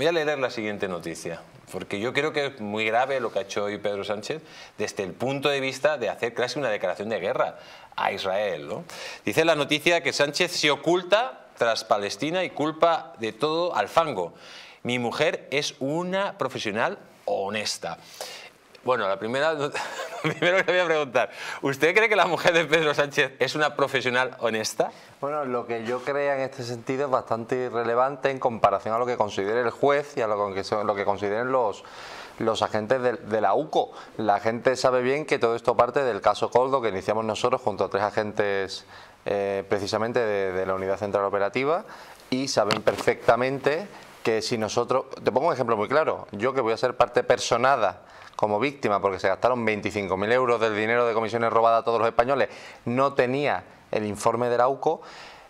Voy a leer la siguiente noticia, porque yo creo que es muy grave lo que ha hecho hoy Pedro Sánchez desde el punto de vista de hacer casi una declaración de guerra a Israel. Dice la noticia que Sánchez se oculta tras Palestina y culpa de todo al fango. Mi mujer es una profesional honesta. Bueno, la primera, primero le voy a preguntar, ¿usted cree que la mujer de Pedro Sánchez es una profesional honesta? Bueno, lo que yo creo en este sentido es bastante irrelevante en comparación a lo que considere el juez y a lo que, lo que consideren los, los agentes de, la UCO. La gente sabe bien que todo esto parte del caso Coldo que iniciamos nosotros junto a tres agentes eh, precisamente de la Unidad Central Operativa y saben perfectamente que si nosotros, te pongo un ejemplo muy claro, yo que voy a ser parte personada como víctima porque se gastaron 25.000 euros del dinero de comisiones robadas a todos los españoles, no tenía el informe de la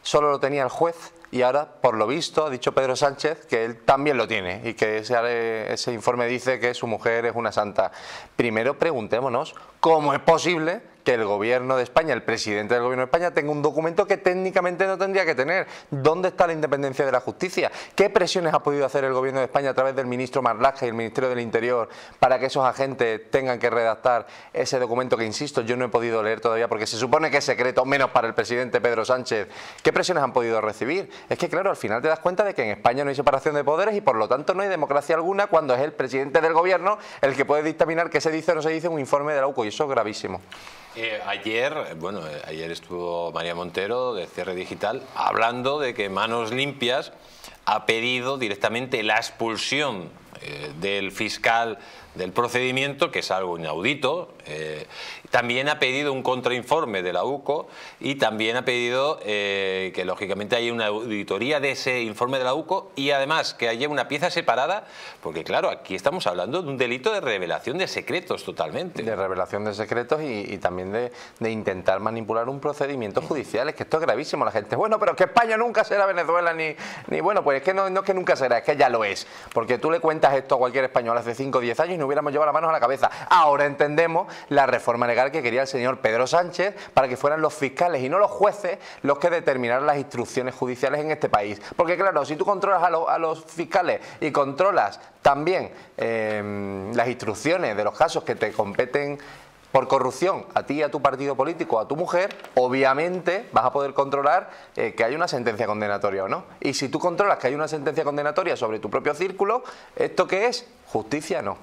solo lo tenía el juez y ahora, por lo visto, ha dicho Pedro Sánchez que él también lo tiene y que ese, ese informe dice que su mujer es una santa. Primero preguntémonos cómo es posible el gobierno de España, el presidente del gobierno de España, tenga un documento que técnicamente no tendría que tener. ¿Dónde está la independencia de la justicia? ¿Qué presiones ha podido hacer el gobierno de España a través del ministro Marlaska y el Ministerio del Interior para que esos agentes tengan que redactar ese documento que, insisto, yo no he podido leer todavía porque se supone que es secreto, menos para el presidente Pedro Sánchez? ¿Qué presiones han podido recibir? Es que, claro, al final te das cuenta de que en España no hay separación de poderes y por lo tanto no hay democracia alguna cuando es el presidente del gobierno el que puede dictaminar qué se dice o no se dice un informe de la UCO y eso es gravísimo. Ayer, bueno, ayer estuvo María Montero de Cierre Digital hablando de que Manos Limpias ha pedido directamente la expulsión eh, del fiscal del procedimiento, que es algo inaudito. Eh, también ha pedido un contrainforme de la UCO y también ha pedido eh, que lógicamente haya una auditoría de ese informe de la UCO y además que haya una pieza separada, porque claro, aquí estamos hablando de un delito de revelación de secretos totalmente. De revelación de secretos y, también de, intentar manipular un procedimiento judicial. Es que esto es gravísimo. La gente, bueno, pero es que España nunca será Venezuela ni, ni bueno, pues es que no, no es que nunca será, es que ya lo es. Porque tú le cuentas esto a cualquier español hace 5 o 10 años no hubiéramos llevado las manos a la cabeza. Ahora entendemos la reforma legal que quería el señor Pedro Sánchez para que fueran los fiscales y no los jueces los que determinaran las instrucciones judiciales en este país. Porque claro, si tú controlas a, los fiscales y controlas también eh, las instrucciones de los casos que te competen por corrupción a ti, a tu partido político, a tu mujer, obviamente vas a poder controlar eh, que hay una sentencia condenatoria o no. Y si tú controlas que hay una sentencia condenatoria sobre tu propio círculo, ¿esto qué es? Justicia no.